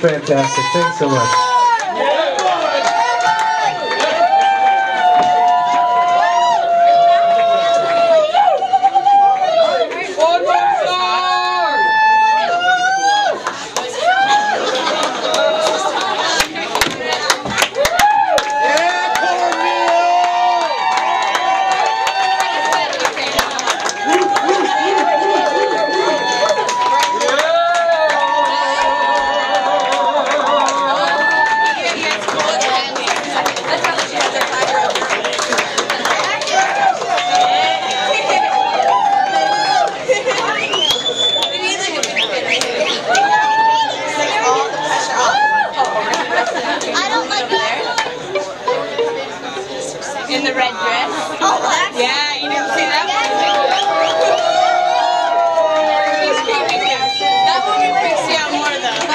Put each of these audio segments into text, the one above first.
fantastic. Thanks so much. Dress? Oh, that's Yeah, you didn't see that one? She's creeping me. That woman freaks me out more though.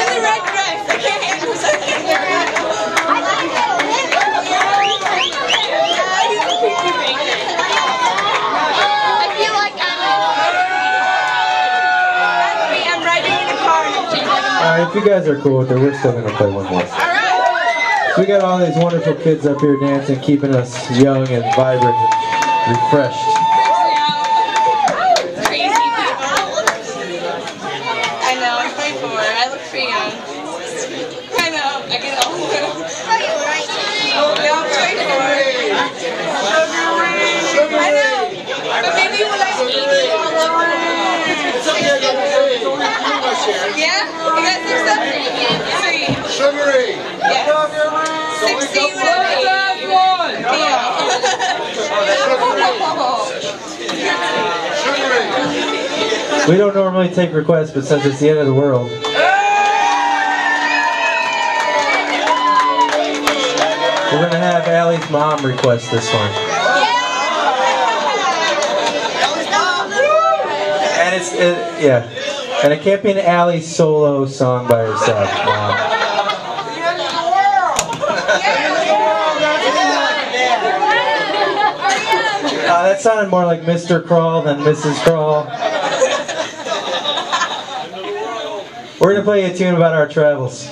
In the red dress. I can't handle something. I feel like I'm That's. I'm riding in a car and I'm changing. Alright, if you guys are cool with it, we're still gonna play one more. So we got all these wonderful kids up here dancing, keeping us young and vibrant and refreshed. Crazy people. I look pretty young. I know, I'm We don't normally take requests, but since it's the end of the world, we're gonna have Allie's mom request this one. And it's, it, yeah. And it can't be an Allie solo song by herself. That sounded more like Mr. Kral than Mrs. Kral. We're gonna play a tune about our travels.